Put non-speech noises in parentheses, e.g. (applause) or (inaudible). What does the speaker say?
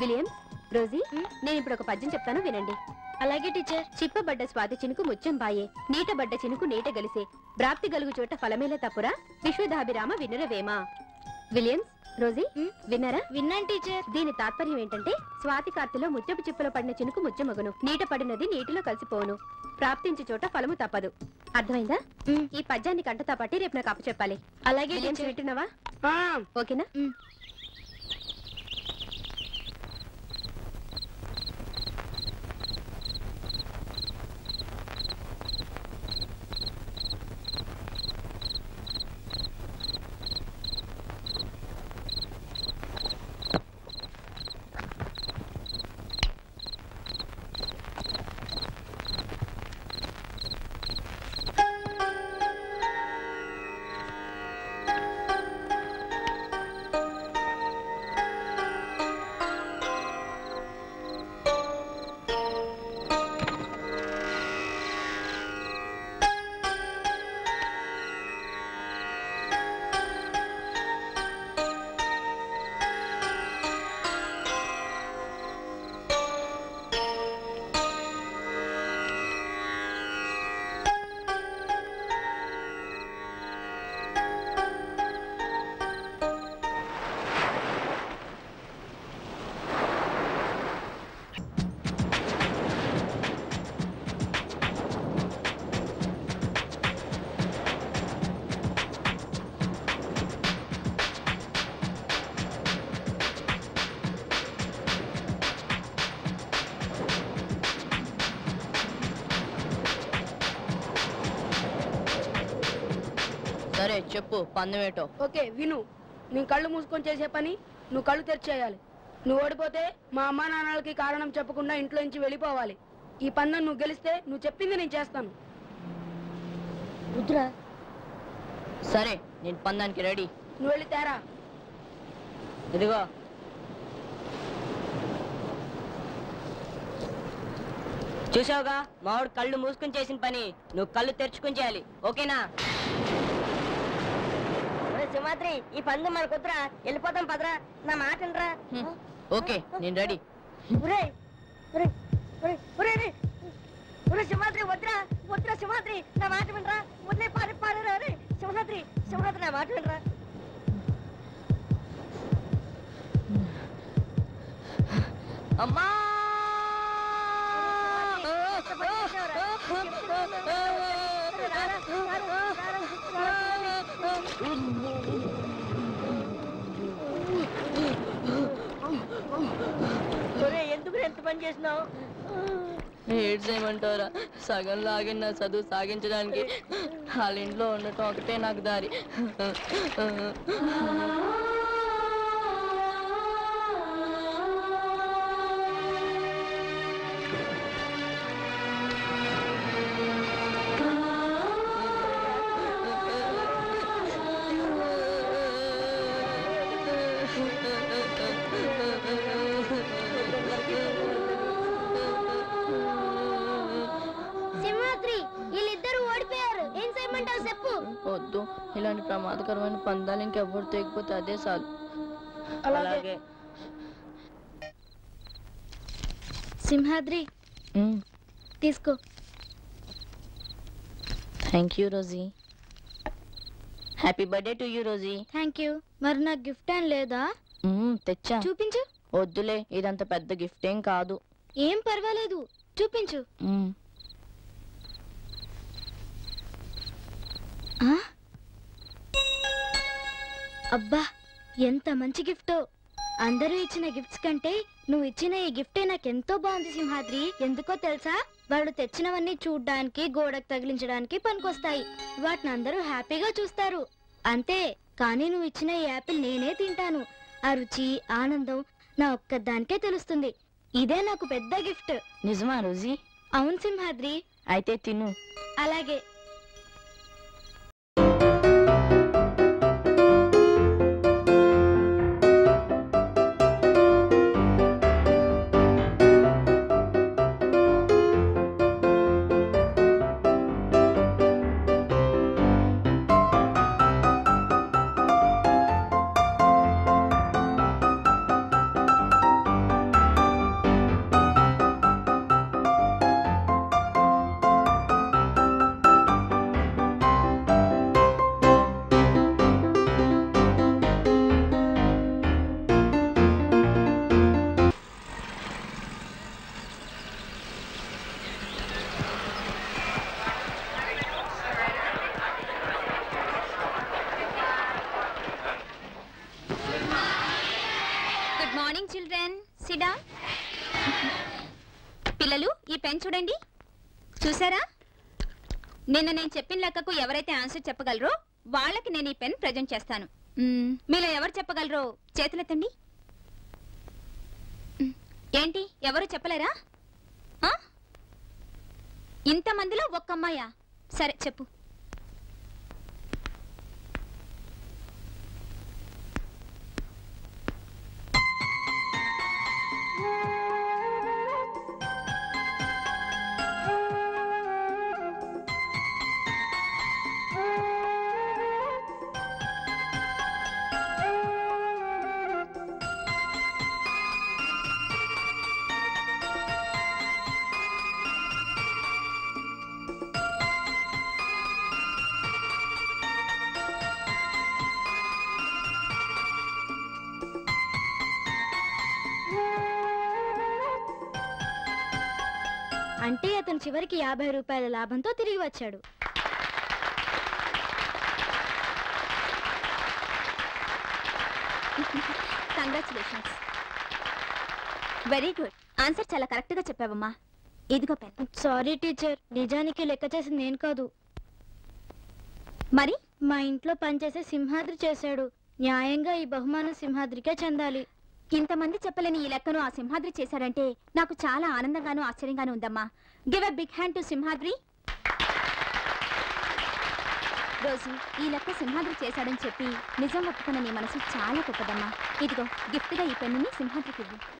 William Rosie నేను ఇప్పుడు ఒక పద్యం చెప్తాను వినండి. అలాగే టీచర్. చిప్పబడ్డ స్వాతి చినుకు ముత్యం బాయే నీటబడ్డ చినుకు నీట గలిసే ప్రాప్తి గలుగు చోట ఫలమేల తప్పురా విశ్వదాభిరామ వినురవేమా విలియమ్స్ రోజీ విన్నారా? విన్నాను టీచర్. దీని తాత్పర్యం ఏంటంటే స్వాతి కార్తెలో ముత్యపు చిప్పలో పడిన చినుకు ముత్యమగును నీట పడినది నీటిలో కలిసిపోవును ప్రాప్తించే చోట ఫలము తప్పదు. అర్థమైందా? ఈ పద్యాన్ని కంటతా పట్టి రేపు నాకు అప్పచెప్పాలి. అలాగే వింటున్నావా? ఓకేనా? సరే చెప్పు పందెమేటో ఓకే విను. నేను కళ్ళు మూసుకొని చేసే పని నువ్వు కళ్ళు తెరిచేయాలి నువ్వు ఓడిపోతే మా అమ్మా నాన్నలకి కారణం చెప్పకుండా ఇంట్లో నుంచి వెళ్ళిపోవాలి. ఈ పందెం నువ్వు గెలిస్తే నువ్వు చెప్పింది నేను చేస్తాను. రుద్రా. సరే నేను పందానికి రెడీ. నువ్వు వెళ్ళి తేరా. ఇదిగో. చూసావుగా? మావాడు కళ్ళు మూసుకుని చేసిన పని నువ్వు కళ్ళు తెరుచుకుని చేయాలి. ఓకేనా? సింహాద్రి ఈ పందెం మనకు వద్దురా. వెళ్ళిపోతాం పదరా. నా మాట వినరా? ఓకే నేను రెడీ. ఒరే ఒరే ఒరే ఒరే వద్దురా వద్దురా నా మాట వినరా? వదిలే పారి పారరా రే సింహాద్రి సింహాద్రి నా మాట వినరా? అమ్మా! ఎంత పని చేసినావు ఏడ్ చేయమంటారా సగం లాగిన నా చదువు సాగించడానికి వాళ్ళ ఇంట్లో ఉండటం ఒకటే నాకు దారి. సింహాద్రి (laughs) ఇలాంటి ప్రమాదకరమైన పందాలు ఇంకెవ్వరు తెగిపోతే అదే చాలు. అలాగే. సింహాద్రి. తీసుకో. Thank you Rosie happy birthday to you Rosie thank you మరి నాకు గిఫ్ట్ ఏం లేదా? తెచ్చా. చూపించు. వద్దులే ఇదంత పెద్ద గిఫ్ట్ ఏం కాదు. ఏం పర్వాలేదు చూపించు? అబ్బా ఎంత మంచి గిఫ్టో. అందరూ ఇచ్చిన గిఫ్ట్స్ కంటే నువ్వు ఇచ్చిన ఈ గిఫ్టే నాకెంతో బాగుంది సింహాద్రి. ఎందుకో తెలుసా? వాళ్ళు తెచ్చినవన్నీ చూడ్డానికి గోడకు తగిలించడానికి పనికొస్తాయి. వాటిని అందరూ హ్యాపీగా చూస్తారు. అంతే కానీ నువ్వు ఇచ్చిన ఈ యాపిల్ నేనే తింటాను. ఆ రుచి ఆనందం నా ఒక్కదానికే తెలుస్తుంది. ఇదే నాకు పెద్ద గిఫ్ట్. నిజమా రోజీ? అవును సింహాద్రి. అయితే తిను. అలాగే. చూసారా? నిన్న నేను చెప్పిన లెక్కకు ఎవరైతే ఆన్సర్ చెప్పగలరో వాళ్ళకి నేను ఈ పెన్ ప్రజెంట్ చేస్తాను. మీలో ఎవరు చెప్పగలరో చేతులెత్తండి. ఏంటి? ఎవరు చెప్పలేరా? ఇంతమందిలో ఒక్క అమ్మాయా? సరే చెప్పు. అంటే అతను చివరికి యాభై రూపాయల లాభంతో తిరిగి వచ్చాడు. కంగ్రాచులేషన్స్ వెరీ గుడ్ ఆన్సర్ చాలా కరెక్ట్గా చెప్పావమ్మా. ఇదిగో పెన్ సారీ టీచర్ నిజానికి లెక్క చేసింది నేను కాదు. మరి? మా ఇంట్లో పనిచేసే సింహాద్రి చేశాడు. న్యాయంగా ఈ బహుమానం సింహాద్రికే చెందాలి. ఇంతమంది చెప్పలేని ఈ లెక్కను ఆ సింహాద్రి చేశారంటే నాకు చాలా ఆనందంగాను ఆశ్చర్యంగాను ఉందమ్మా. Give a big hand to Simhadri. రోజు ఈ లెక్క సింహాద్రి చేశాడని చెప్పి నిజం ఒప్పుకున్న నీ మనసు చాలా గొప్పదమ్మా. ఇదిగో గిఫ్ట్గా ఈ పెన్నుని సింహాద్రికి ఇవ్వు.